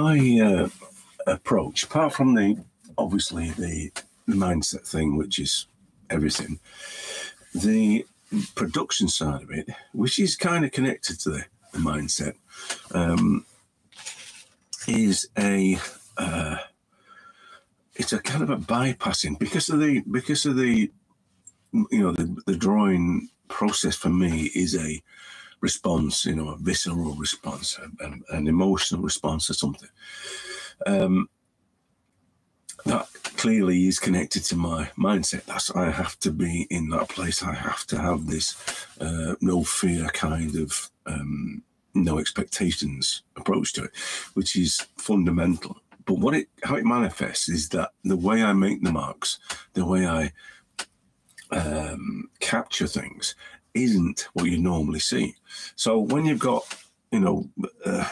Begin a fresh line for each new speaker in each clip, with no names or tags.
my uh, approach, apart from the obviously the, mindset thing, which is everything, the production side of it, which is kind of connected to the, the mindset, um, is a uh, it's a kind of a bypassing because of the because of the you know the, the drawing process for me is a response, you know, a visceral response, an, an emotional response to something. Um, that clearly is connected to my mindset. That's I have to be in that place. I have to have this uh, no fear kind of um, no expectations approach to it, which is fundamental. But what it how it manifests is that the way I make the marks, the way I um, capture things, isn't what you normally see. So when you've got, you know, uh,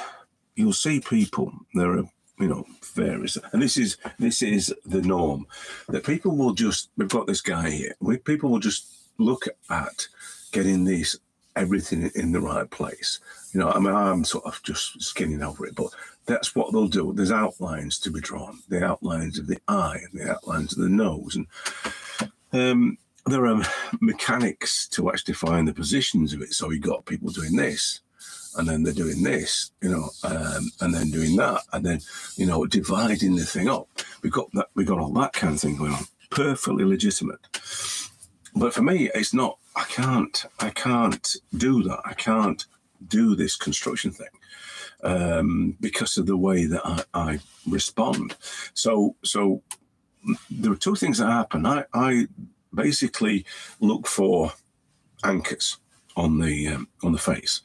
you'll see people. There are you know various and this is this is the norm that people will just we've got this guy here we, people will just look at getting this everything in the right place you know i mean i'm sort of just skinning over it but that's what they'll do there's outlines to be drawn the outlines of the eye and the outlines of the nose and um, there are mechanics to actually find the positions of it so you got people doing this and then they're doing this, you know, um, and then doing that, and then you know dividing the thing up. We got that, we got all that kind of thing going on, perfectly legitimate. But for me, it's not. I can't. I can't do that. I can't do this construction thing um, because of the way that I, I respond. So, so there are two things that happen. I, I basically look for anchors on the um, on the face,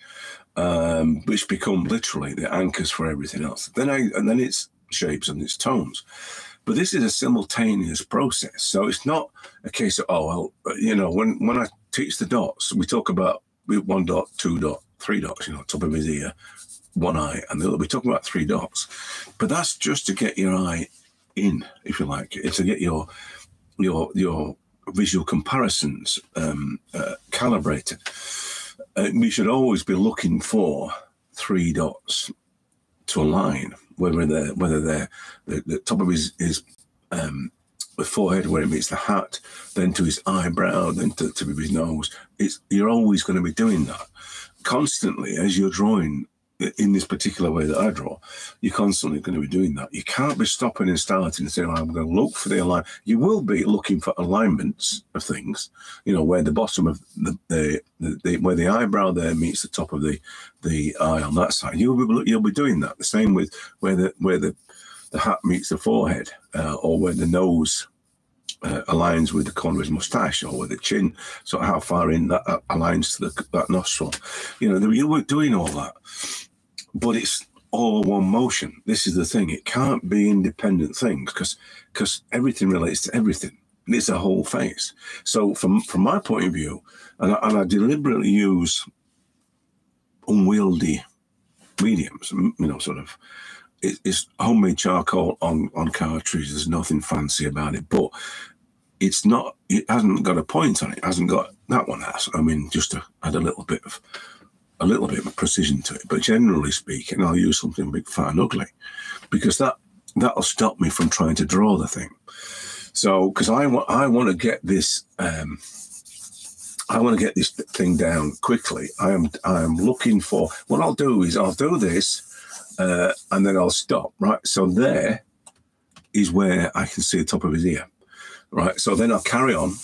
um, which become literally the anchors for everything else. Then I and then it's shapes and its tones. But this is a simultaneous process, so it's not a case of oh well, you know, when when I teach the dots, we talk about one dot, two dot, three dots. You know, top of his ear, one eye, and the other. We talk about three dots, but that's just to get your eye in, if you like. It's to get your your your visual comparisons um, uh, calibrated uh, we should always be looking for three dots to align, whether they're whether they're the, the top of his his um, the forehead where it meets the hat, then to his eyebrow, then to, to his nose. It's you're always going to be doing that constantly as you're drawing in this particular way that I draw, you're constantly going to be doing that. You can't be stopping and starting and saying, I'm going to look for the alignment. You will be looking for alignments of things, you know, where the bottom of the, the, the, the where the eyebrow there meets the top of the the eye on that side. You'll be you'll be doing that. The same with where the where the the hat meets the forehead, uh, or where the nose uh, aligns with the corner of his mustache or with the chin, so how far in that aligns to the, that nostril. You know, you were doing all that but it's all one motion. This is the thing; it can't be independent things because because everything relates to everything. It's a whole face. So from from my point of view, and I, and I deliberately use unwieldy mediums, you know, sort of. it's homemade charcoal on on cartridge. There's nothing fancy about it, but it's not. It hasn't got a point on it. it hasn't got that one has. I mean, just to add a little bit of a little bit of precision to it. But generally speaking, I'll use something big, fat, and ugly because that that'll stop me from trying to draw the thing. So, because I want I want to get this. Um, I want to get this thing down quickly. I am I am looking for what I'll do is I'll do this uh, and then I'll stop. Right. So there is where I can see the top of his ear. Right. So then I'll carry on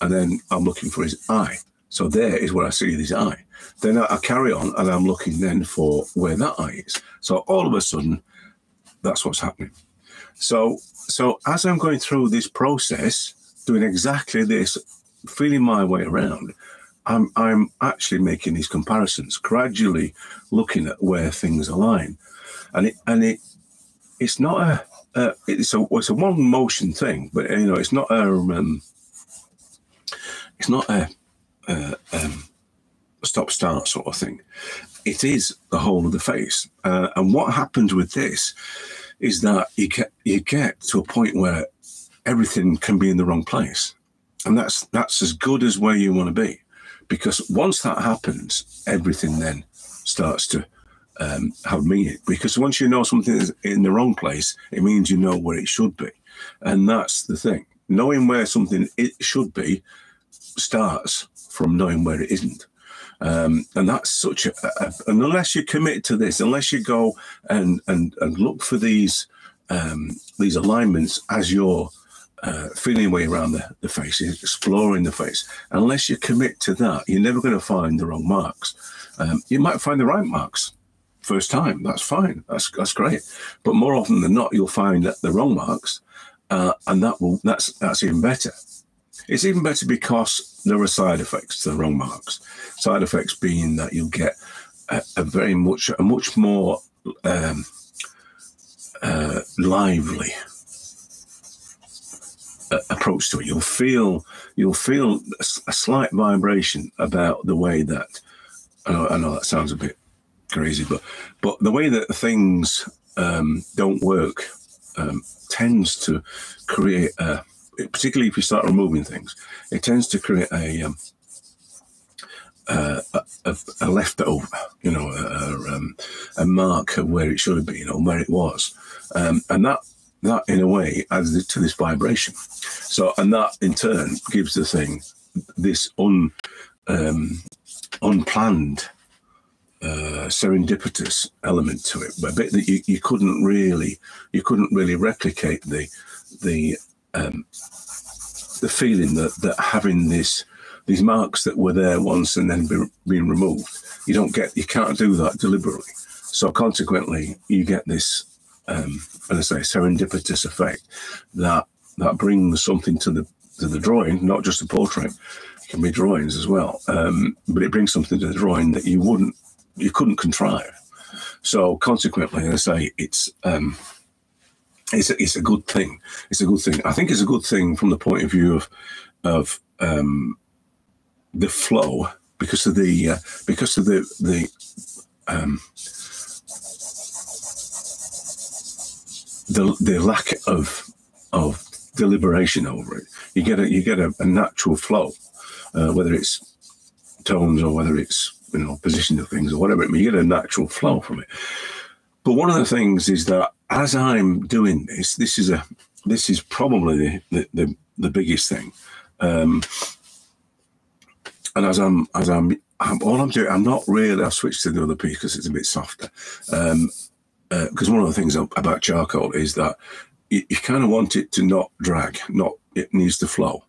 and then I'm looking for his eye. So there is where I see this eye. Then I, carry on and I'm looking then for where that eye is. So all of a sudden, that's what's happening. So so as I'm going through this process, doing exactly this, feeling my way around, I'm I'm actually making these comparisons, gradually looking at where things align, and it and it it's not a, a it's a it's a one motion thing, but you know it's not a um, it's not a uh, um, stop start sort of thing. It is the whole of the face. Uh, and what happens with this is that you get you get to a point where everything can be in the wrong place, and that's that's as good as where you want to be, because once that happens, everything then starts to um, have meaning because once you know something is in the wrong place, it means you know where it should be, and that's the thing. Knowing where something it should be starts from knowing where it isn't. Um, and that's such a, a, and unless you commit to this, unless you go and and, and look for these um, these alignments as you're uh, feeling your way around the, the face, exploring the face, unless you commit to that, you're never going to find the wrong marks. Um, you might find the right marks first time. That's fine. That's that's great. But more often than not, you'll find that the wrong marks, uh, and that will that's that's even better. It's even better because there are side effects to the wrong marks. Side effects being that you'll get a, a very much a much more um, uh, lively uh, approach to it. You'll feel you'll feel a slight vibration about the way that I know, I know that sounds a bit crazy, but but the way that things um, don't work um, tends to create a particularly if you start removing things, it tends to create a um, uh, a, a, leftover, you know, a, um, a, mark of where it should have been, or where it was, um, and that that in a way adds to this vibration. So, and that in turn gives the thing this un um, unplanned. Uh, serendipitous element to it, a bit that you, you couldn't really you couldn't really replicate the the um, the feeling that that having this these marks that were there once and then be, being removed, you don't get you can't do that deliberately. So consequently, you get this, um, as I say, serendipitous effect that that brings something to the to the drawing, not just a portrait. It can be drawings as well, um, but it brings something to the drawing that you wouldn't you couldn't contrive. So consequently, as I say, it's um, it's a, it's a good thing. It's a good thing. I think it's a good thing from the point of view of of um, the flow because of the uh, because of the the um, the the lack of of deliberation over it. You get a you get a, a natural flow, uh, whether it's tones or whether it's you know position of things or whatever. You get a natural flow from it. But one of the things is that as I'm doing this, this is a this is probably the the, the, biggest thing. Um, and as I'm as I'm, I'm, all I'm doing, I'm not really. I've switched to the other piece because it's a bit softer. Um, because uh, one of the things about charcoal is that you, you kind of want it to not drag, not it needs to flow.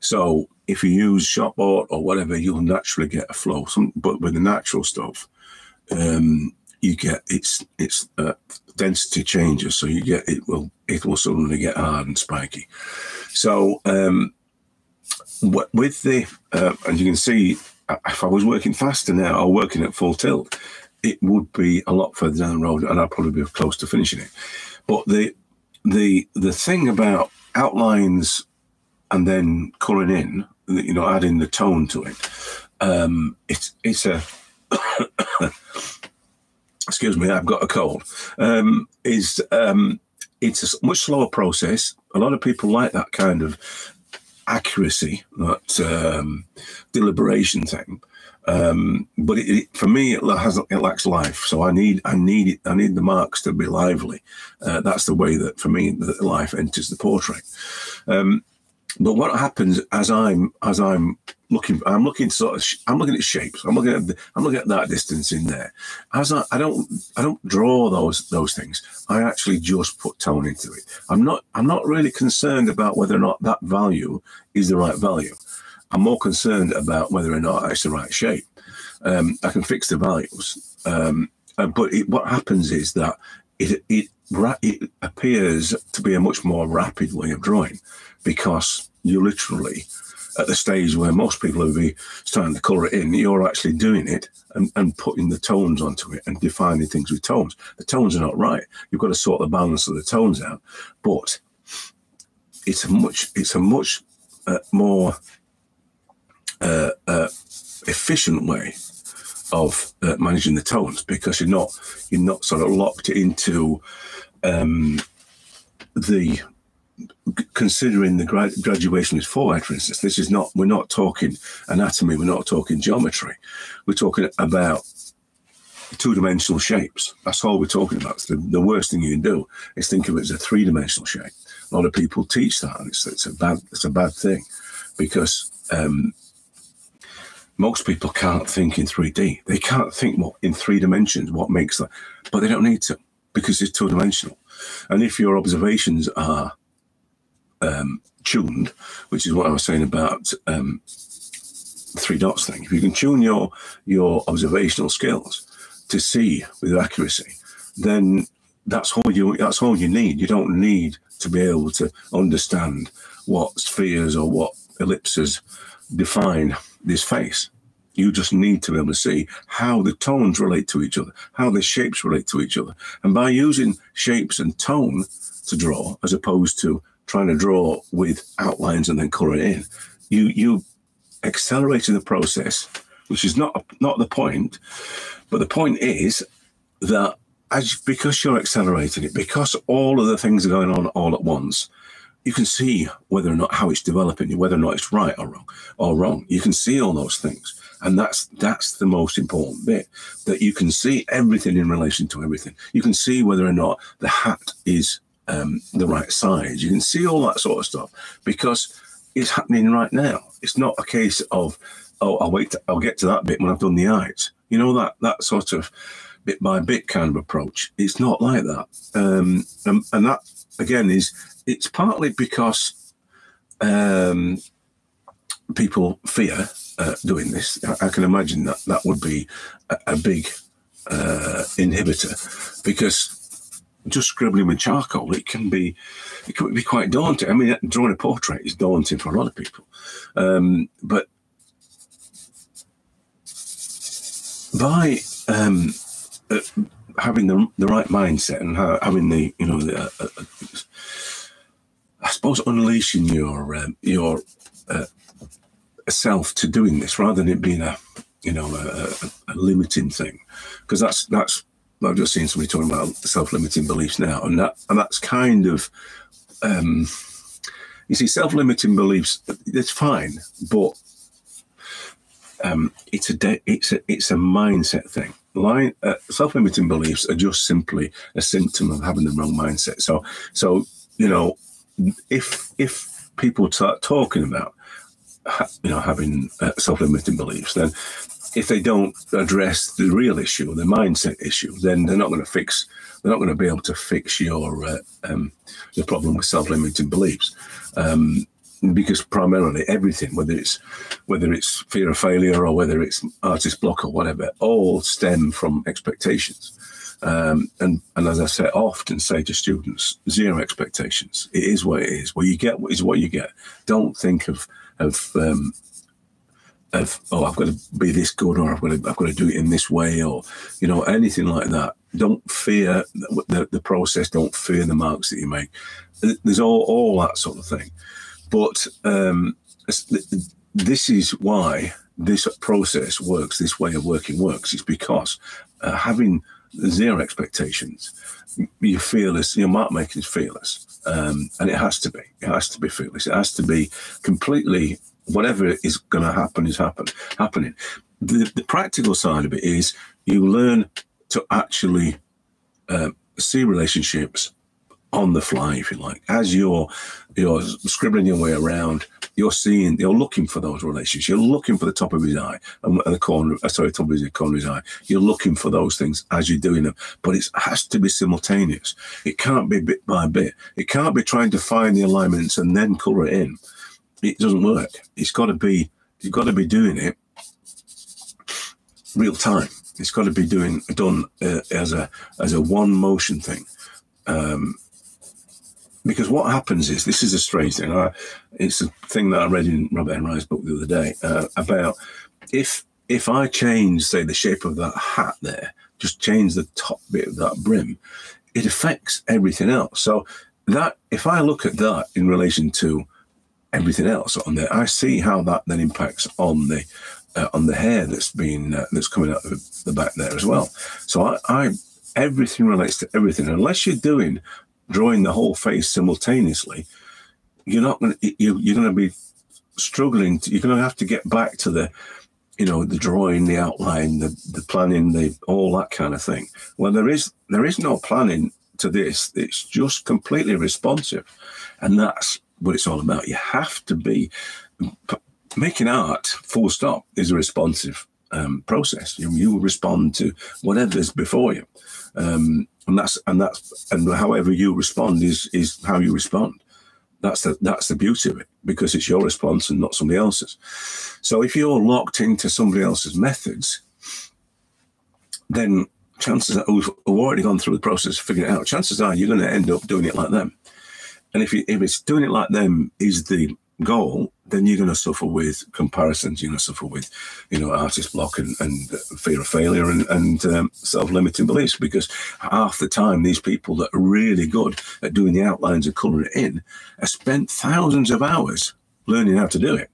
So if you use shop or whatever, you'll naturally get a flow. Some, but with the natural stuff, um, you get its its uh, density changes, so you get it will it will suddenly get hard and spiky. So um, with the uh, and you can see uh, if I was working faster now or working at full tilt, it would be a lot further down the road, and I'd probably be close to finishing it. But the the the thing about outlines and then colouring in, you know, adding the tone to it, um, it's it's a excuse me, I've got a cold, um, is um, it's a much slower process. A lot of people like that kind of accuracy, that um, deliberation thing. Um, but it, it, for me, it has it lacks life. So I need I need it. I need the marks to be lively. Uh, that's the way that for me that life enters the portrait. But what happens as I'm as I'm looking, I'm looking sort of, I'm looking at shapes. I'm looking at, the, I'm looking at that distance in there. As I, I don't, I don't draw those those things. I actually just put tone into it. I'm not, I'm not really concerned about whether or not that value is the right value. I'm more concerned about whether or not it's the right shape. Um, I can fix the values, um, uh, but it, what happens is that it, it it appears to be a much more rapid way of drawing because you're literally at the stage where most people will be starting to colour it in, you're actually doing it and, and putting the tones onto it and defining things with tones. The tones are not right. You've got to sort the balance of the tones out. But it's a much it's a much uh, more uh, uh, efficient way of uh, managing the tones because you're not you're not sort of locked into um, the considering the grad- graduation is forward, for instance, this is not, we're not talking anatomy, we're not talking geometry. We're talking about two dimensional shapes. That's all we're talking about. The, the, worst thing you can do is think of it as a three dimensional shape. A lot of people teach that, and it's, it's a bad it's a bad thing because um, most people can't think in 3D. They can't think what in three dimensions what makes that, but they don't need to because it's two dimensional. And if your observations are um, tuned, which is what I was saying about um, three dots thing, if you can tune your your observational skills to see with accuracy, then that's all you that's all you need. You don't need to be able to understand what spheres or what ellipses define this face. You just need to be able to see how the tones relate to each other, how the shapes relate to each other. And by using shapes and tone to draw, as opposed to trying to draw with outlines and then color it in, you you accelerating the process, which is not not the point. But the point is that as because you're accelerating it, because all of the things are going on all at once, you can see whether or not how it's developing, whether or not it's right or wrong or wrong. You can see all those things. And that's that's the most important bit. That you can see everything in relation to everything. You can see whether or not the hat is um, the right size. You can see all that sort of stuff because it's happening right now. It's not a case of, oh, I'll wait, to, I'll get to that bit when I've done the eyes. You know that that sort of bit by bit kind of approach. It's not like that, um, and, and that again is it's partly because um, people fear uh, doing this. I, I, can imagine that that would be a, a big uh, inhibitor because just scribbling with charcoal, it can be it can be quite daunting. I mean, drawing a portrait is daunting for a lot of people, um, but by um, uh, having the the right mindset and having the you know the, uh, uh, I suppose unleashing your um, your uh, self to doing this rather than it being a you know a, a limiting thing because that's that's I've just seen somebody talking about self-limiting beliefs now, and that and that's kind of, um, you see, self-limiting beliefs. It's fine, but um, it's a de- it's a it's a mindset thing. Line, uh, self-limiting beliefs are just simply a symptom of having the wrong mindset. So so you know, if if people start talking about you know having uh, self-limiting beliefs, then if they don't address the real issue, the mindset issue, then they're not going to fix. They're not going to be able to fix your uh, um, the problem with self-limiting beliefs, um, because primarily everything, whether it's whether it's fear of failure or whether it's artist block or whatever, all stem from expectations. Um, and and as I say, often say to students, zero expectations. It is what it is. What you get is what you get. Don't think of of um, of oh I've got to be this good or I've got to I've got to do it in this way or you know anything like that. Don't fear the, the process. Don't fear the marks that you make. There's all all that sort of thing. But um, this is why this process works. This way of working works. It's because uh, having zero expectations, you fearless. Your mark making is fearless, um, and it has to be. It has to be fearless. It has to be completely whatever is going to happen is happen happening. The, the, practical side of it is you learn to actually uh, see relationships on the fly, if you like, as you're you're scribbling your way around. You're seeing, you're looking for those relationships. You're looking for the top of his eye and the corner, uh, sorry, top of his corner of his eye. You're looking for those things as you're doing them, but it has to be simultaneous. It can't be bit by bit. It can't be trying to find the alignments and then color it in it doesn't work. It's got to be you've got to be doing it real time. It's got to be doing done uh, as a as a one motion thing. Um, because what happens is this is a strange thing. I, it's a thing that I read in Robert Henri's book the other day uh, about if if I change, say, the shape of that hat there, just change the top bit of that brim, it affects everything else. So that if I look at that in relation to everything else on there. I see how that then impacts on the uh, on the hair that's been uh, that's coming out of the back there as well. So I, I everything relates to everything. Unless you're doing drawing the whole face simultaneously, you're not going to you, you're going to be struggling. To, you're going to have to get back to the you know, the drawing, the outline, the, the planning, the all that kind of thing. Well, there is there is no planning to this. It's just completely responsive, and that's what it's all about. You have to be making art. Full stop is a responsive um, process. You, you respond to whatever's before you, um, and that's and that's and however you respond is is how you respond. That's the that's the beauty of it because it's your response and not somebody else's. So if you're locked into somebody else's methods, then chances are we've already gone through the process of figuring it out. Chances are you're going to end up doing it like them. And if you, if it's doing it like them is the goal, then you're going to suffer with comparisons. You're going to suffer with, you know, artist block and, and fear of failure and, and um, self-limiting beliefs. Because half the time, these people that are really good at doing the outlines and colouring it in have spent thousands of hours learning how to do it.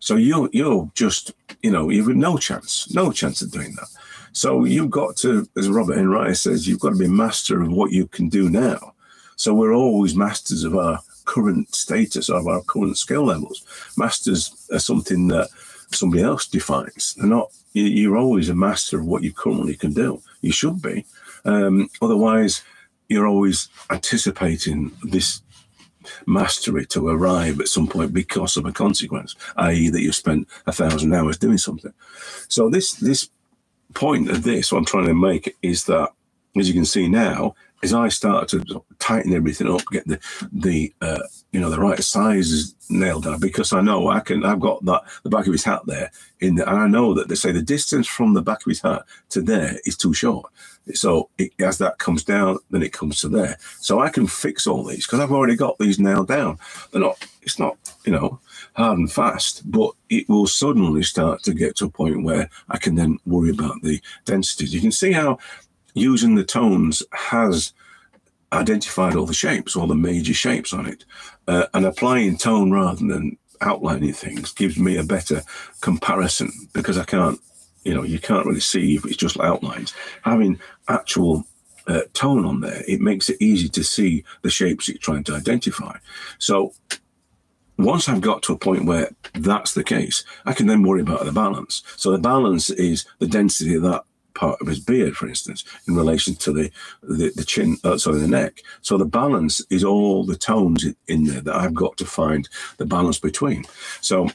So you're you're just, you know, you've no chance, no chance of doing that. So you've got to, as Robert Henri says, you've got to be master of what you can do now. So we're always masters of our current status of our current skill levels. Masters are something that somebody else defines. They're not. You're always a master of what you currently can do. You should be. Um, otherwise, you're always anticipating this mastery to arrive at some point because of a consequence, i.e., that you spent a thousand hours doing something. So this this point of this, what I'm trying to make is that, as you can see now, as I start to tighten everything up, get the the uh, you know the right sizes nailed down, because I know I can. I've got that the back of his hat there in, the, and I know that they say the distance from the back of his hat to there is too short. So it, as that comes down, then it comes to there. So I can fix all these because I've already got these nailed down. They're not. It's not you know hard and fast, but it will suddenly start to get to a point where I can then worry about the densities. You can see how using the tones has identified all the shapes, all the major shapes on it, uh, and applying tone rather than outlining things gives me a better comparison because I can't, you know, you can't really see if it's just outlines. Having actual uh, tone on there, it makes it easy to see the shapes you're trying to identify. So once I've got to a point where that's the case, I can then worry about the balance. So the balance is the density of that part of his beard, for instance, in relation to the the, the chin, uh, sorry, the neck. So the balance is all the tones in there that I've got to find the balance between. So,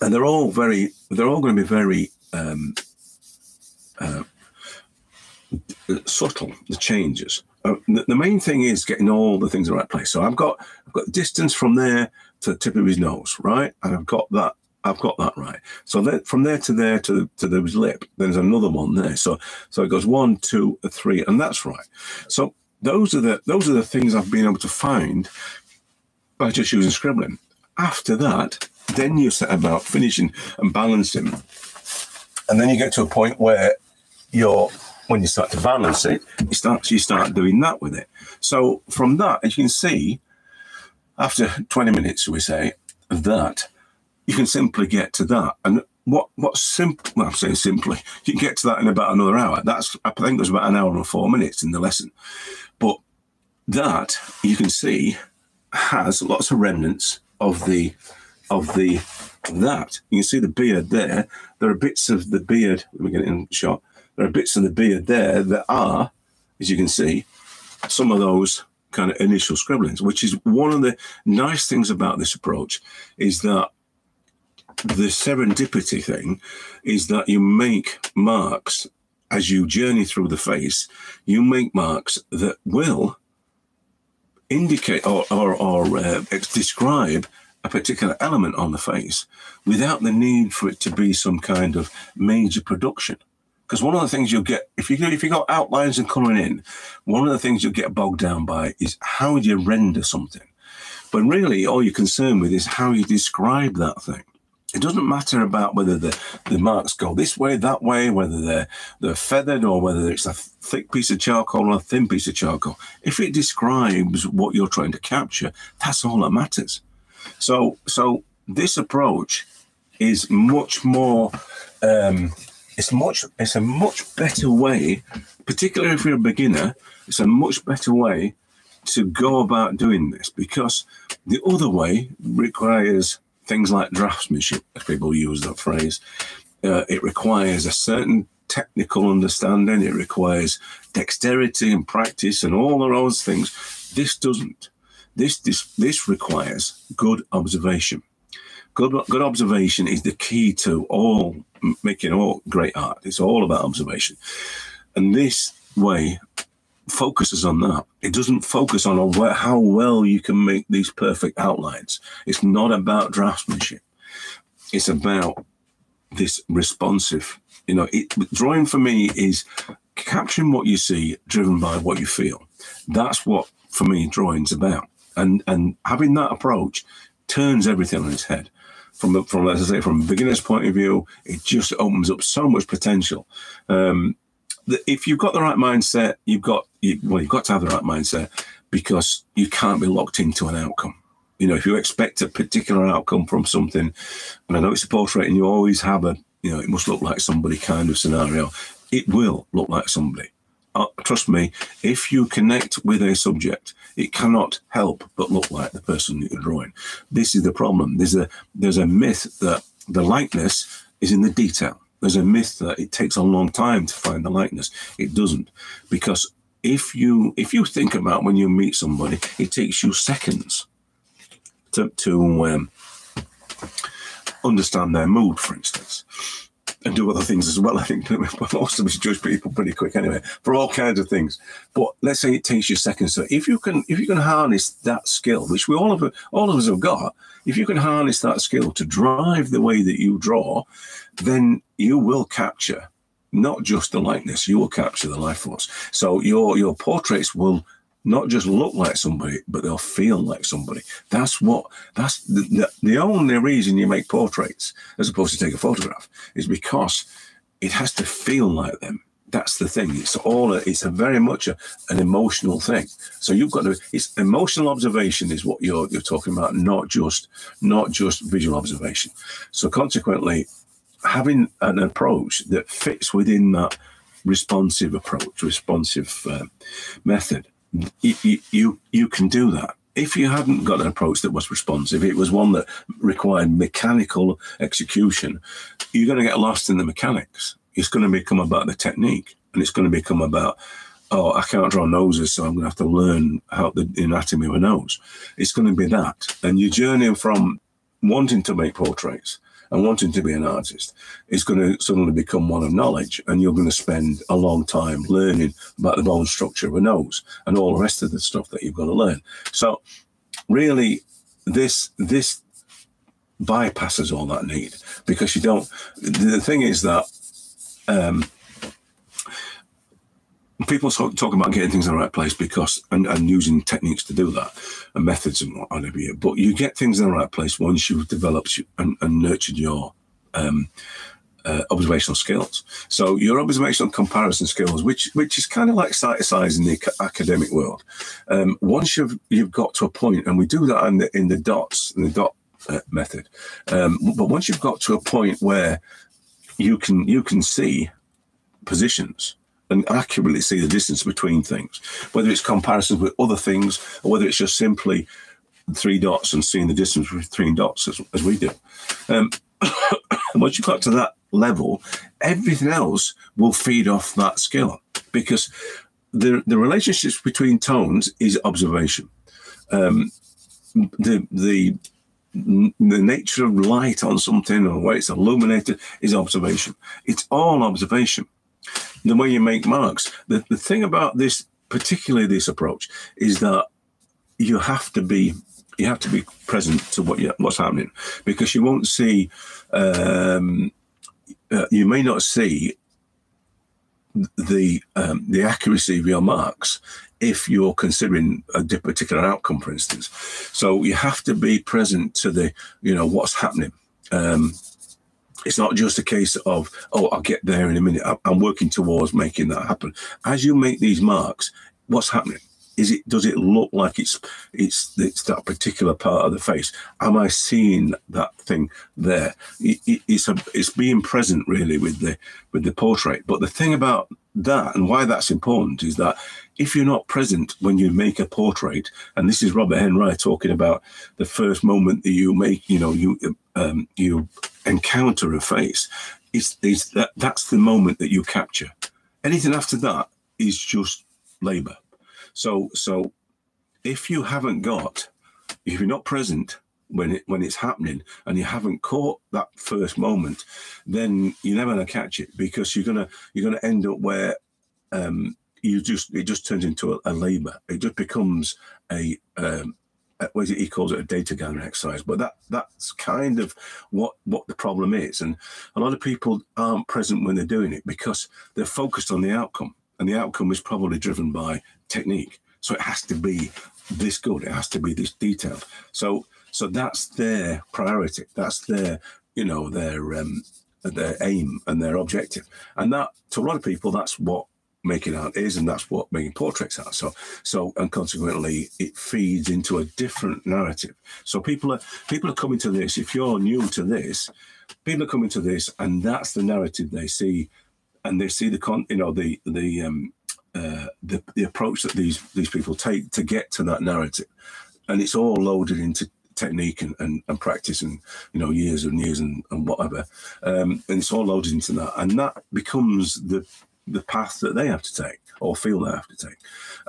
and they're all very, they're all going to be very um, uh, subtle. The changes. Uh, the, the, main thing is getting all the things in the right place. So I've got I've got distance from there to the tip of his nose, right, and I've got that I've got that right. So then from there to there to to his lip, there's another one there. So so it goes one, two, three, and that's right. So those are the those are the things I've been able to find by just using scribbling. After that, then you set about finishing and balancing, and then you get to a point where you're when you start to balance it, you start you start doing that with it. So from that, as you can see, after 20 minutes, we say that you can simply get to that. And what what's simple? Well, I'm saying simply, you can get to that in about another hour. That's I think there's about an hour and four minutes in the lesson, but that you can see has lots of remnants of the of the that. You can see the beard there. There are bits of the beard. Let me get it in shot. There are bits of the beard there that are, as you can see, some of those kind of initial scribblings, which is one of the nice things about this approach, is that the serendipity thing is that you make marks as you journey through the face, you make marks that will indicate or, or, or uh, describe a particular element on the face without the need for it to be some kind of major production. Because one of the things you'll get if you if you got outlines and colouring in, one of the things you'll get bogged down by is how do you render something. But really, all you're concerned with is how you describe that thing. It doesn't matter about whether the, the marks go this way, that way, whether they're they're feathered or whether it's a thick piece of charcoal or a thin piece of charcoal. If it describes what you're trying to capture, that's all that matters. So so this approach is much more um, it's much it's a much better way, particularly if you're a beginner, it's a much better way to go about doing this because the other way requires things like draftsmanship, if people use that phrase. Uh, it requires a certain technical understanding. It requires dexterity and practice and all of those things. This doesn't. This this this requires good observation. Good good observation is the key to all making all great art. It's all about observation, and this way focuses on that. It doesn't focus on how well you can make these perfect outlines. It's not about draftsmanship. It's about this responsive. You know, it, drawing for me is capturing what you see, driven by what you feel. That's what, for me, drawing's about. And and having that approach turns everything on its head. From from as I say, from a beginner's point of view, it just opens up so much potential. Um, if you've got the right mindset, you've got you, well, you've got to have the right mindset because you can't be locked into an outcome. You know, if you expect a particular outcome from something, and I know it's a portrait, and you always have a, you know, it must look like somebody kind of scenario. It will look like somebody. Uh, trust me, if you connect with a subject, it cannot help but look like the person you're drawing. This is the problem. There's a there's a myth that the likeness is in the detail there's a myth that it takes a long time to find the likeness. It doesn't, because if you if you think about when you meet somebody, it takes you seconds to to um, understand their mood, for instance, and do other things as well. I think most of us judge people pretty quick anyway for all kinds of things. But let's say it takes you seconds. So if you can if you can harness that skill, which we all of all of us have got, if you can harness that skill to drive the way that you draw, then you will capture not just the likeness, you will capture the life force. So your your portraits will not just look like somebody, but they'll feel like somebody. That's what that's the, the, only reason you make portraits as opposed to take a photograph is because it has to feel like them that's the thing. It's all a, it's a very much a, an emotional thing. So you've got to it's emotional observation is what you're you're talking about, not just not just visual observation. So consequently, having an approach that fits within that responsive approach, responsive uh, method, you, you you can do that. If you hadn't got an approach that was responsive, it was one that required mechanical execution, you're going to get lost in the mechanics. It's going to become about the technique and it's going to become about oh i can't draw noses so i'm going to have to learn how the anatomy of a nose. It's going to be that. And your journey from wanting to make portraits and wanting to be an artist is going to suddenly become one of knowledge and you're going to spend a long time learning about the bone structure of a nose and all the rest of the stuff that you've got to learn. So really this this bypasses all that need because you don't the thing is that um, people talk, talk, about getting things in the right place because and, and using techniques to do that and methods and whatever. But you get things in the right place once you've developed and, and nurtured your um, uh, observational skills. So your observational comparison skills, which which is kind of like size in the academic world, um, once you've you've got to a point, and we do that in the in the dots in the dot uh, method. Um, but once you've got to a point where you can you can see positions and accurately see the distance between things, whether it's comparisons with other things or whether it's just simply three dots and seeing the distance between dots as, as we do. Um, once you got to that level, everything else will feed off that skill because the the relationships between tones is observation. Um, the the the nature of light on something or where it's illuminated is observation. It's all observation. The way you make marks. The, the thing about this, particularly this approach, is that you have to be you have to be present to what you, what's happening because you won't see um, uh, you may not see the um, the accuracy of your marks if you're considering a particular outcome, for instance. So you have to be present to the, you know, what's happening. Um, it's not just a case of, oh, I'll get there in a minute. I'm working towards making that happen. As you make these marks, what's happening? Is it does it look like it's it's it's that particular part of the face? Am I seeing that thing there? It, it, it's a it's being present really with the with the portrait. But the thing about that and why that's important is that if you're not present when you make a portrait, and this is Robert Henri talking about the first moment that you make, you know, you um, you encounter a face. is is that that's the moment that you capture. Anything after that is just labor. So so if you haven't got, if you're not present when it when it's happening and you haven't caught that first moment, then you're never gonna catch it because you're gonna you're gonna end up where um, you just it just turns into a, a labor. It just becomes a um, what he calls it a data gathering exercise. But that that's kind of what what the problem is, and a lot of people aren't present when they're doing it because they're focused on the outcome, and the outcome is probably driven by technique. So it has to be this good. It has to be this detailed. So so that's their priority. That's their you know their um, their aim and their objective, and that to a lot of people that's what making art is, and that's what making portraits are. So, so and consequently, it feeds into a different narrative. So people are people are coming to this. If you're new to this, people are coming to this, and that's the narrative they see, and they see the con, you know, the the um, uh, the the approach that these these people take to get to that narrative, and it's all loaded into technique and, and, and, practice and you know years and years and, and whatever um, and it's all loaded into that and that becomes the the path that they have to take or feel they have to take.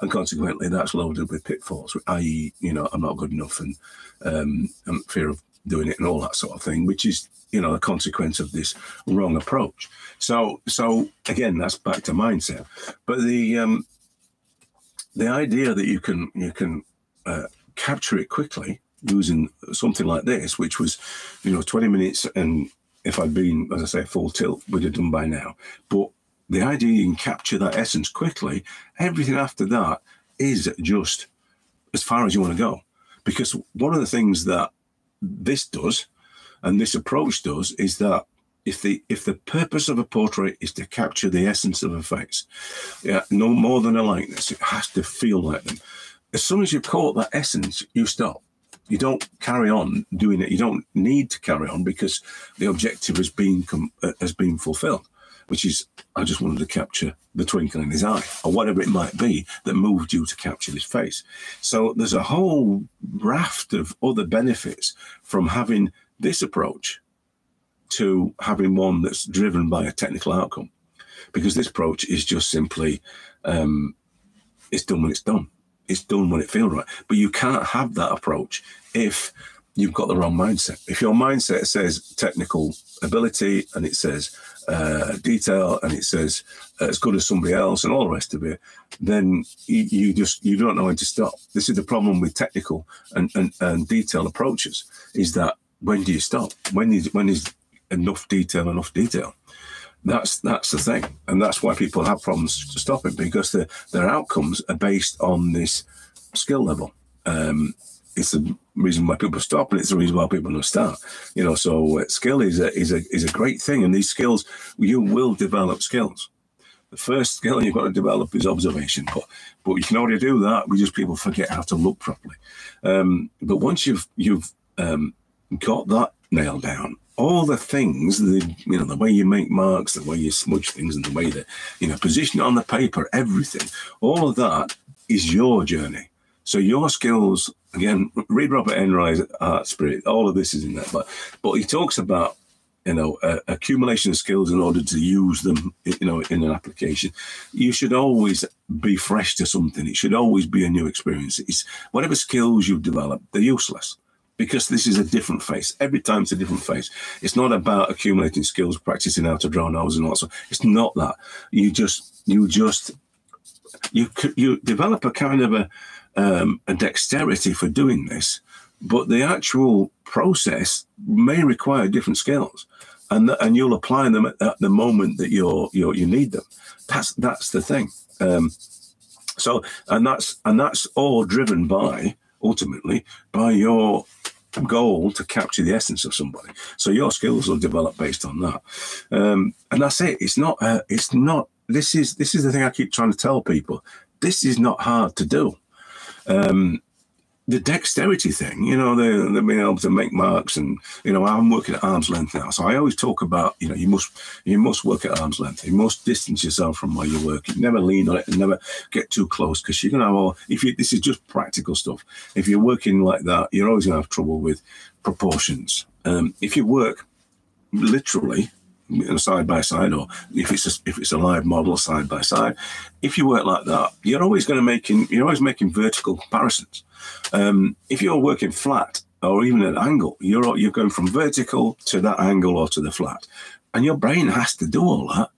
And consequently, that's loaded with pitfalls, i.e., you know, I'm not good enough and, um, and fear of doing it and all that sort of thing, which is, you know, a consequence of this wrong approach. So, so again, that's back to mindset. But the um, the idea that you can you can uh, capture it quickly using something like this, which was, you know, 20 minutes and if I'd been, as I say, full tilt, we'd have done by now. But the idea you can capture that essence quickly, everything after that is just as far as you want to go. Because one of the things that this does and this approach does is that if the if the purpose of a portrait is to capture the essence of a face, yeah, no more than a likeness, it has to feel like them. As soon as you've caught that essence, you stop. You don't carry on doing it. You don't need to carry on because the objective has been uh, has been fulfilled which is I just wanted to capture the twinkle in his eye or whatever it might be that moved you to capture his face. So there's a whole raft of other benefits from having this approach to having one that's driven by a technical outcome, because this approach is just simply um, it's done when it's done. It's done when it feels right. But you can't have that approach if you've got the wrong mindset. If your mindset says technical ability and it says uh, detail and it says uh, as good as somebody else and all the rest of it, then you, you, just you don't know when to stop. This is the problem with technical and, and, and detailed approaches is that when do you stop? When is when is enough detail enough detail? That's that's the thing, and that's why people have problems to stop it because their their outcomes are based on this skill level. Um, it's the reason why people stop, and it's the reason why people don't start. You know, so uh, skill is a is a is a great thing, and these skills you will develop skills. The first skill you've got to develop is observation, but but you can already do that. We just people forget how to look properly. Um, but once you've you've um, got that nailed down, all the things, the you know, the way you make marks, the way you smudge things, and the way that you know position it on the paper, everything, all of that is your journey. So your skills, again, read Robert Henri's Art Spirit. All of this is in that, but but he talks about you know uh, accumulation of skills in order to use them, you know, in an application. You should always be fresh to something. It should always be a new experience. It's whatever skills you've developed, they're useless because this is a different face. Every time it's a different face. It's not about accumulating skills, practicing how to draw nose and all that. It's not that. You just you just you you develop a kind of a um, a dexterity for doing this, but the actual process may require different skills, and and you'll apply them at, at the moment that you're, you're you need them. That's that's the thing. Um, so and that's and that's all driven by ultimately by your goal to capture the essence of somebody. So your skills will develop based on that, um, and that's it. It's not. Uh, it's not. This is this is the thing I keep trying to tell people. This is not hard to do um, the dexterity thing, you know, the, the being able to make marks, and you know, I'm working at arm's length now, so I always talk about, you know, you must you must work at arm's length. You must distance yourself from where you're working. Never lean on it, and never get too close because you're gonna have all. If you this is just practical stuff. If you're working like that, you're always gonna have trouble with proportions. Um, if you work literally side by side, or if it's a, if it's a live model side by side. If you work like that, you're always going to making you're always making vertical comparisons. Um, if you're working flat or even at an angle, you're you're going from vertical to that angle or to the flat, and your brain has to do all that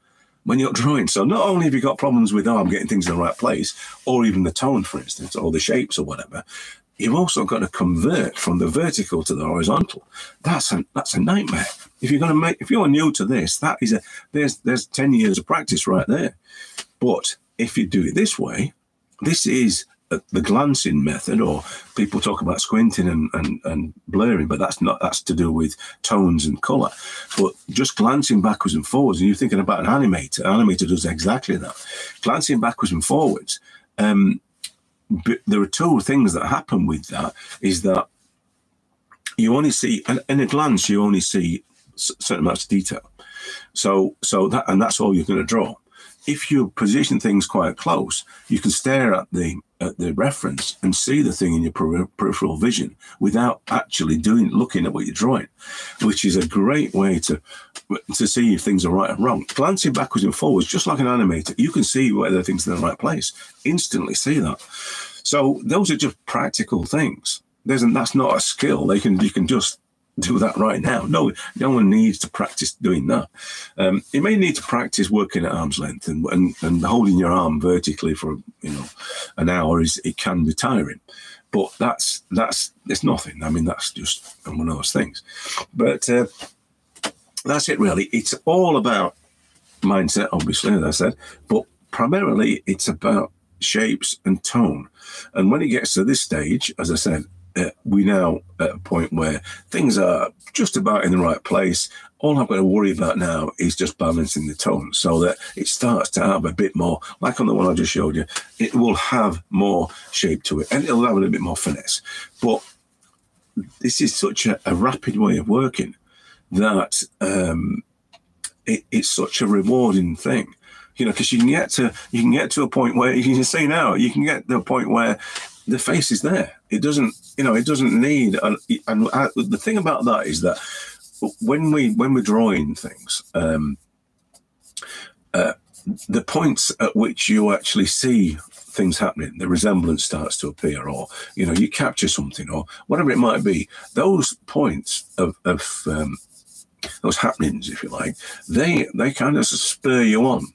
when you're drawing. So not only have you got problems with arm getting things in the right place, or even the tone, for instance, or the shapes or whatever, you've also got to convert from the vertical to the horizontal. That's a that's a nightmare. If you're going to make, if you're new to this, that is a there's there's ten years of practice right there. But if you do it this way, this is the glancing method, or people talk about squinting and, and, and blurring, but that's not that's to do with tones and color. But just glancing backwards and forwards, and you're thinking about an animator. An animator does exactly that. Glancing backwards and forwards. Um, but there are two things that happen with that is that you only see in a glance you only see certain amounts of detail. So so that and that's all you're going to draw if you position things quite close you can stare at the at the reference and see the thing in your peripheral vision without actually doing looking at what you're drawing which is a great way to to see if things are right or wrong. Glancing backwards and forwards just like an animator you can see whether things are in the right place. Instantly see that. So those are just practical things. There's that's not a skill. They can you can just do that right now. No, no one needs to practice doing that. Um, you may need to practice working at arm's length and, and, and holding your arm vertically for you know an hour is it can be tiring, but that's that's it's nothing. I mean that's just one of those things. But uh, that's it really. It's all about mindset, obviously, as I said, but primarily it's about shapes and tone. And when it gets to this stage, as I said, uh, we now at a point where things are just about in the right place. All I've got to worry about now is just balancing the tone so that it starts to have a bit more, like on the one I just showed you, it will have more shape to it and it'll have a little bit more finesse. But this is such a, a rapid way of working that um, it, it's such a rewarding thing you know, because you can get to you can get to a point where you can see now you can get to a point where the face is there. It doesn't, you know, it doesn't need. And, and I, the thing about that is that when we when we're drawing things, um, uh, the points at which you actually see things happening, the resemblance starts to appear, or you know, you capture something, or whatever it might be. Those points of, of um, those happenings, if you like, they they kind of spur you on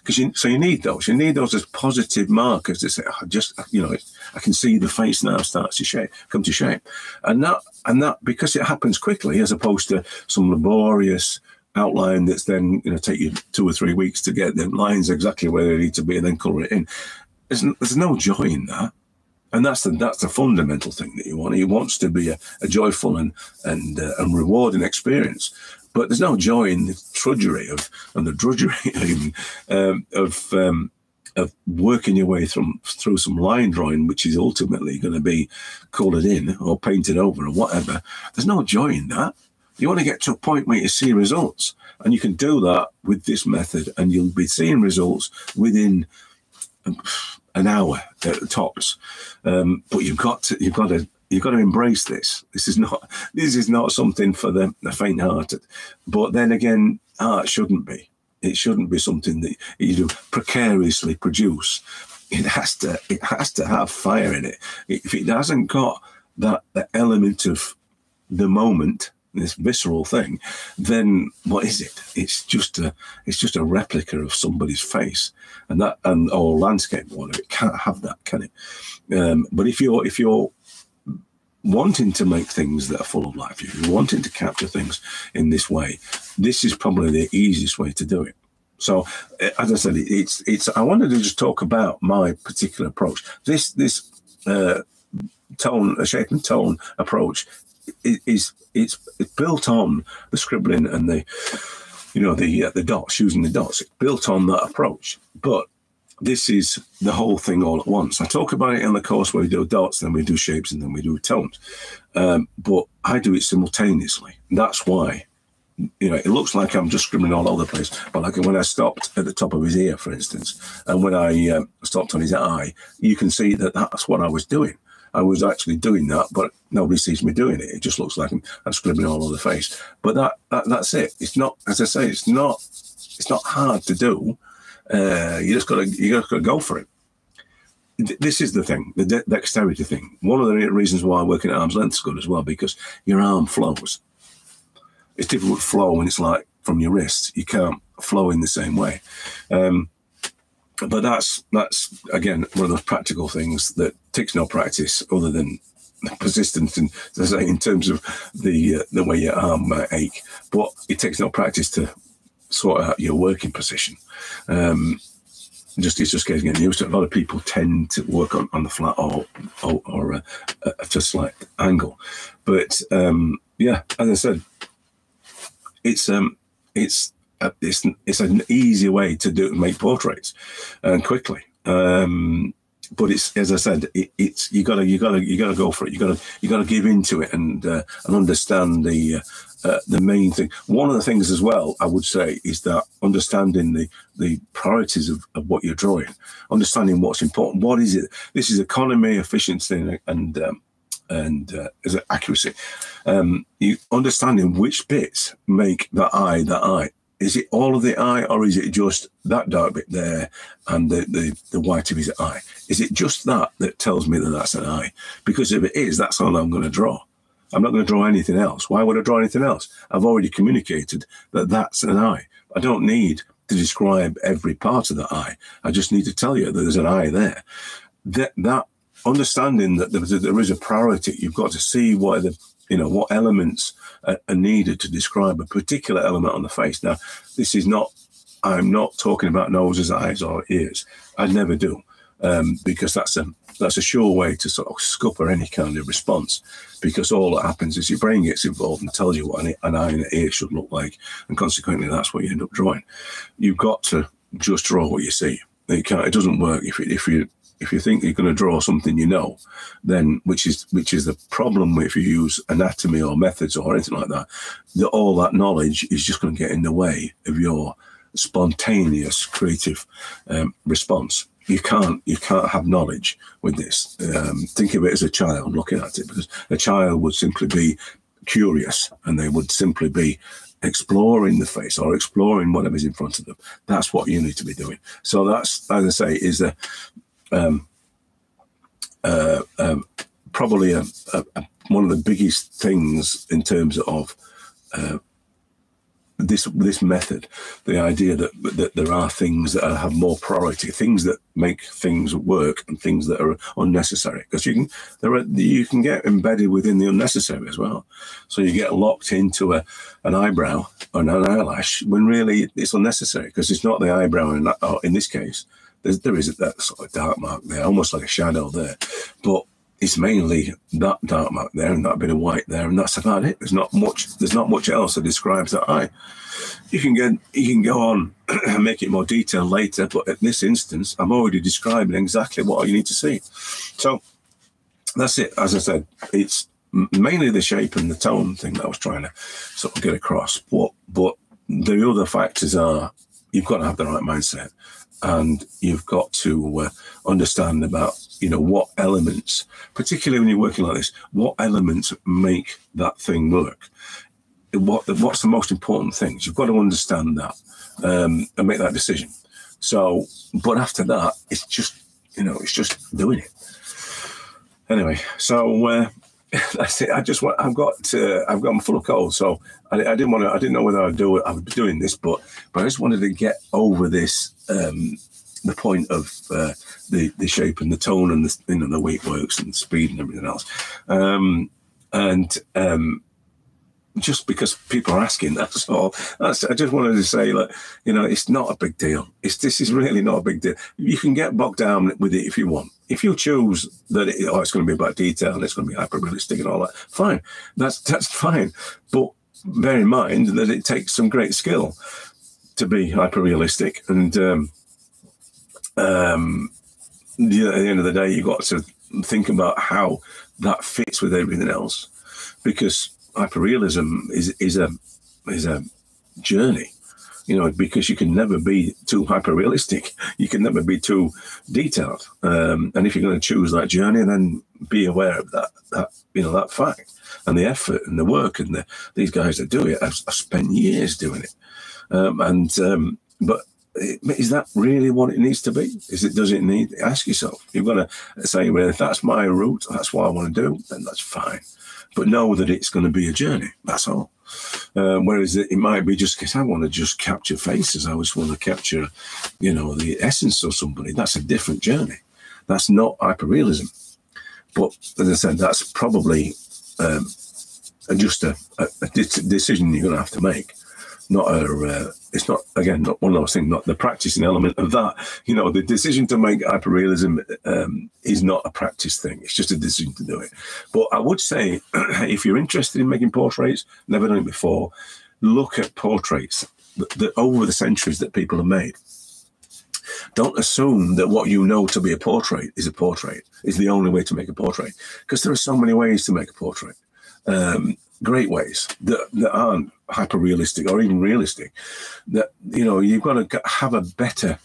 because you, so you need those. You need those as positive markers to say, oh, just you know, I can see the face now starts to shape, come to shape, and that and that because it happens quickly as opposed to some laborious outline that's then you know take you two or three weeks to get the lines exactly where they need to be and then color it in. There's, there's no joy in that. And that's the that's the fundamental thing that you want. He wants to be a, a joyful and and uh, and rewarding experience. But there's no joy in the trudgery of and the drudgery um, of um, of working your way through through some line drawing, which is ultimately going to be coloured in or painted over or whatever. There's no joy in that. You want to get to a point where you see results, and you can do that with this method, and you'll be seeing results within um, an hour at the tops. Um, but you've got to you've got to you've got to embrace this. This is not this is not something for the, the faint-hearted. But then again, art shouldn't be. It shouldn't be something that you do precariously produce. It has to it has to have fire in it. If it hasn't got that, that element of the moment, this visceral thing, then what is it? It's just a it's just a replica of somebody's face, and that and or landscape one. It can't have that, can it? Um, but if you're if you're wanting to make things that are full of life, if you're wanting to capture things in this way, this is probably the easiest way to do it. So, eh, as I said, it's it's. I wanted to just talk about my particular approach. This this uh, tone, a shape and tone approach is it's, it's built on the scribbling and the you know the uh, the dots using the dots. It's built on that approach, but this is the whole thing all at once. I talk about it in the course where we do dots, then we do shapes, and then we do tones. Um, but I do it simultaneously. That's why, you know, it looks like I'm just scribbling all over the place. But like when I stopped at the top of his ear, for instance, and when I um, stopped on his eye, you can see that that's what I was doing. I was actually doing that, but nobody sees me doing it. It just looks like I'm, I'm scribbling all over the face. But that, that that's it. It's not, as I say, it's not it's not hard to do. Uh, you just got to you got to go for it. This is the thing, the de- dexterity thing. One of the reasons why working at arm's length is good as well because your arm flows. It's difficult to flow when it's like from your wrist. You can't flow in the same way. Um, but that's that's again one of those practical things that takes no practice other than persistence and as I say in terms of the uh, the way your arm might ache. But it takes no practice to sort out your working position. Um, just it's just getting used to it. A lot of people tend to work on, on the flat or or, or a, a, slight angle, but um, yeah, as I said, it's um it's it's it's an easy way to do make portraits and quickly. Um, but it's as I said, it, it's you gotta you gotta you gotta go for it. You gotta you gotta give into it and uh, and understand the uh, uh, the main thing. One of the things as well, I would say, is that understanding the the priorities of, of what you're drawing, understanding what's important. What is it? This is economy, efficiency, and um, and uh, accuracy. Um, you understanding which bits make the eye the eye. Is it all of the eye, or is it just that dark bit there and the, the, the white of his eye? Is it just that that tells me that that's an eye? Because if it is, that's all I'm going to draw. I'm not going to draw anything else. Why would I draw anything else? I've already communicated that that's an eye. I don't need to describe every part of the eye. I just need to tell you that there's an eye there. That, that understanding that there is a priority, you've got to see what the you know what elements are, needed to describe a particular element on the face. Now, this is not. I'm not talking about noses, eyes, or ears. I'd never do um, because that's a that's a sure way to sort of scupper any kind of response because all that happens is your brain gets involved and tells you what an, an eye and an ear should look like and consequently that's what you end up drawing you've got to just draw what you see it, can't, it doesn't work if, you, if you if you think you're going to draw something you know then which is which is the problem if you use anatomy or methods or anything like that that all that knowledge is just going to get in the way of your spontaneous creative um, response you can't you can't have knowledge with this. Um, think of it as a child looking at it, because a child would simply be curious and they would simply be exploring the face or exploring whatever's in front of them. That's what you need to be doing. So that's, as I say, is a um, uh, um, probably a, a, a, one of the biggest things in terms of uh, this this method, the idea that that there are things that have more priority, things that make things work, and things that are unnecessary. Because you can there are you can get embedded within the unnecessary as well. So you get locked into a an eyebrow or an eyelash when really it's unnecessary because it's not the eyebrow in that, in this case. There's, there is that sort of dark mark there, almost like a shadow there, but it's mainly that dark mark there and that bit of white there, and that's about it. There's not much. There's not much else that describes that eye. You can get you can go on and make it more detailed later, but at this instance, I'm already describing exactly what you need to see. So that's it. As I said, it's mainly the shape and the tone thing that I was trying to sort of get across. But but the other factors are you've got to have the right mindset and you've got to uh, understand about you know what elements particularly when you're working like this what elements make that thing work. What what's the most important things you've got to understand that um, and make that decision. So but after that it's just you know it's just doing it. Anyway so uh, that's it. I just want. I've got. Uh, I've got. I'm full of cold, so I, I didn't want to. I didn't know whether I'd do it. I was doing this, but but I just wanted to get over this. Um, the point of uh, the the shape and the tone and the you know the it works and the speed and everything else, um, and um, just because people are asking. That's all. That's, I just wanted to say, like, you know, it's not a big deal. It's this is really not a big deal. You can get bogged down with it if you want. If you choose that it, oh, it's going to be about detail and it's going to be hyper realistic and all that, fine. That's that's fine. But bear in mind that it takes some great skill to be hyper realistic and. Um, um, at the end of the day, you've got to think about how that fits with everything else, because hyperrealism is is a is a journey. You know, because you can never be too hyper realistic. You can never be too detailed. Um, and if you're going to choose that journey, then be aware of that, that you know, that fact and the effort and the work and the, these guys that do it have, have spent years doing it. Um, and um, but is that really what it needs to be? Is it? Does it need? Ask yourself. You've got to say, well, if that's my route, that's what I want to do, then that's fine. But know that it's going to be a journey. That's all. Um, whereas it, it, might be just because I want to just capture faces. I just want to capture, you know, the essence of somebody. That's a different journey. That's not hyperrealism. But as I said, that's probably um, just a, a, a, decision you're going to have to make. Not a, uh, it's not again not one of those things. Not the practicing element of that. You know, the decision to make hyperrealism um, is not a practice thing. It's just a decision to do it. But I would say, if you're interested in making portraits, never done it before, look at portraits that, that over the centuries that people have made don't assume that what you know to be a portrait is a portrait, is the only way to make a portrait. Because there are so many ways to make a portrait. Um, great ways that, that aren't hyper realistic or even realistic. That, you know, you've got to have a better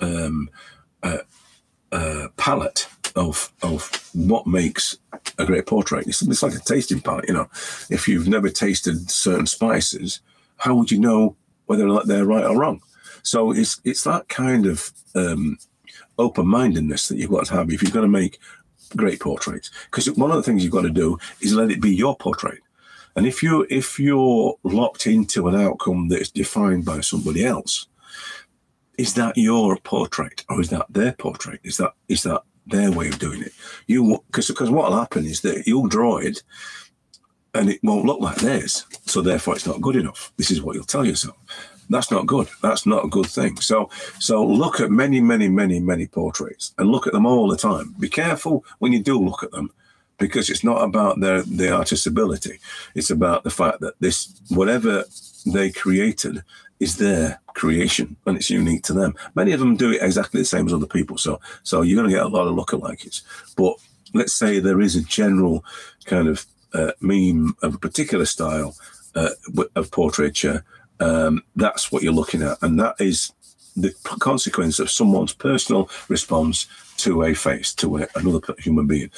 um, uh, uh, palette of of what makes a great portrait. It's, it's like a tasting palette, you know. If you've never tasted certain spices, how would you know whether or not they're right or wrong? So it's it's that kind of um, open mindedness that you've got to have if you're going to make great portraits. Because one of the things you've got to do is let it be your portrait. And if you if you're locked into an outcome that is defined by somebody else, is that your portrait or is that their portrait? Is that is that their way of doing it? You because because what'll happen is that you'll draw it and it won't look like theirs. So therefore it's not good enough. This is what you'll tell yourself that's not good. That's not a good thing. So, so look at many, many, many, many portraits and look at them all the time. Be careful when you do look at them, because it's not about their the artist's ability. It's about the fact that this whatever they created is their creation and it's unique to them. Many of them do it exactly the same as other people. So, so you're going to get a lot of lookalikes. But let's say there is a general kind of uh, meme of a particular style uh, of portraiture um, that's what you're looking at. And that is the consequence of someone's personal response to a face, to a, another human being.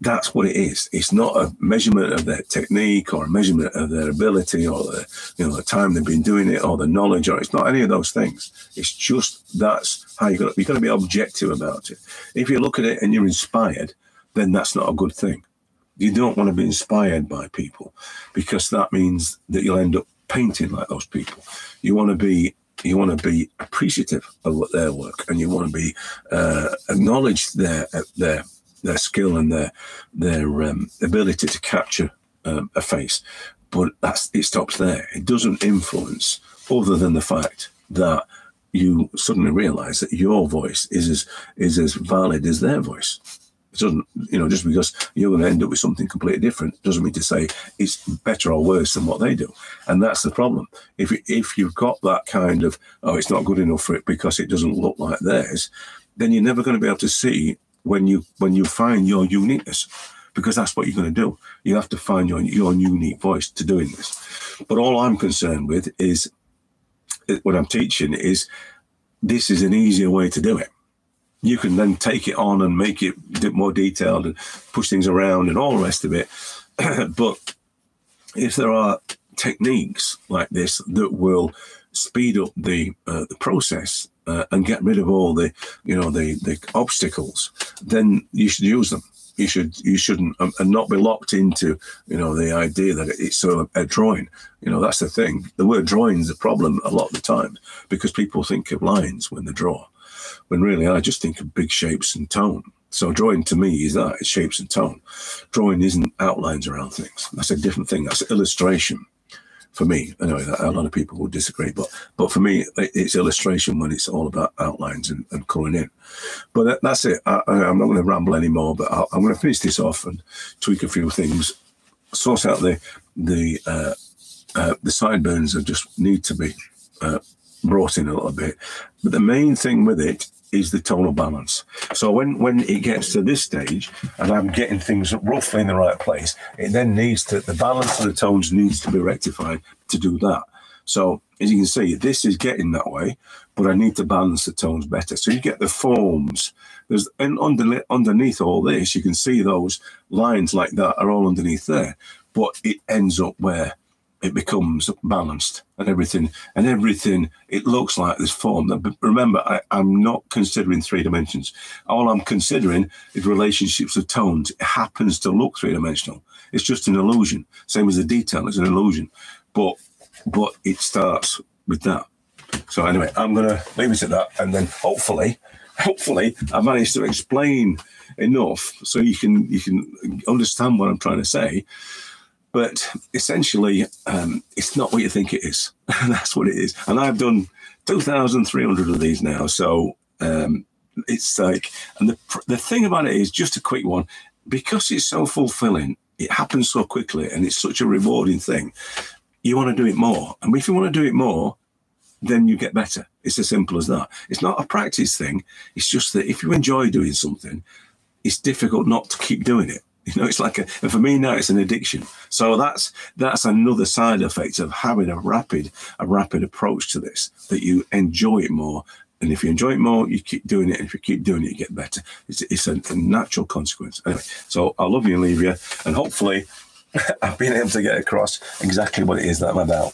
That's what it is. It's not a measurement of their technique or a measurement of their ability or the, you know, the time they've been doing it or the knowledge or it's not any of those things. It's just that's how you got you've got to be objective about it. If you look at it and you're inspired, then that's not a good thing. You don't want to be inspired by people because that means that you'll end up painting like those people. You want to be you want to be appreciative of their work, and you want to be uh, acknowledge their their their skill and their their um, ability to capture um, a face. But it stops there. It doesn't influence other than the fact that you suddenly realize that your voice is as is as valid as their voice. It doesn't, you know, just because you're going to end up with something completely different doesn't mean to say it's better or worse than what they do. And that's the problem. If if you've got that kind of oh, it's not good enough for it because it doesn't look like theirs, then you're never going to be able to see when you when you find your uniqueness because that's what you're going to do. You have to find your your unique voice to doing this. But all I'm concerned with is what I'm teaching is this is an easier way to do it you can then take it on and make it more detailed and push things around and all the rest of it. but if there are techniques like this that will speed up the uh, the process uh, and get rid of all the you know the the obstacles, then you should use them. You should you shouldn't um, and not be locked into you know the idea that it's sort of a drawing. You know that's the thing. The word drawing is a problem a lot of the time because people think of lines when they draw when really I just think of big shapes and tone. So drawing to me is that it's shapes and tone. Drawing isn't outlines around things. That's a different thing. That's illustration for me. Anyway, a lot of people will disagree, but but for me, it's illustration when it's all about outlines and, and colouring in. But that's it. I, am not going to ramble anymore. But i am going to finish this off and tweak a few things. Sort out the the uh, uh, the sideburns that just need to be uh, brought in a little bit. But the main thing with it is the tonal balance. So when when it gets to this stage and I'm getting things roughly in the right place, it then needs to the balance of the tones needs to be rectified to do that. So as you can see, this is getting that way, but I need to balance the tones better. So you get the forms. There's and underneath, underneath all this, you can see those lines like that are all underneath there, but it ends up where it becomes balanced and everything and everything it looks like this form. Remember I, am not considering three dimensions. All i'm considering is relationships of tones. It happens to look three-dimensional. It's just an illusion same as the detail it's an illusion. But but it starts with that. So anyway i'm gonna leave it at that and then hopefully hopefully i managed to explain enough so you can you can understand what i'm trying to say but essentially, um, it's not what you think it is. That's what it is. And I've done 2,300 of these now. So um, it's like, and the, the thing about it is just a quick one, because it's so fulfilling, it happens so quickly and it's such a rewarding thing. You want to do it more. And if you want to do it more, then you get better. It's as simple as that. It's not a practice thing. It's just that if you enjoy doing something, it's difficult not to keep doing it. You know, it's like a, and for me now, it's an addiction. So that's that's another side effect of having a rapid a rapid approach to this. That you enjoy it more, and if you enjoy it more, you keep doing it. And if you keep doing it, you get better. It's, it's a, a natural consequence. Anyway, so I love you and you, and hopefully, I've been able to get across exactly what it is that I'm about.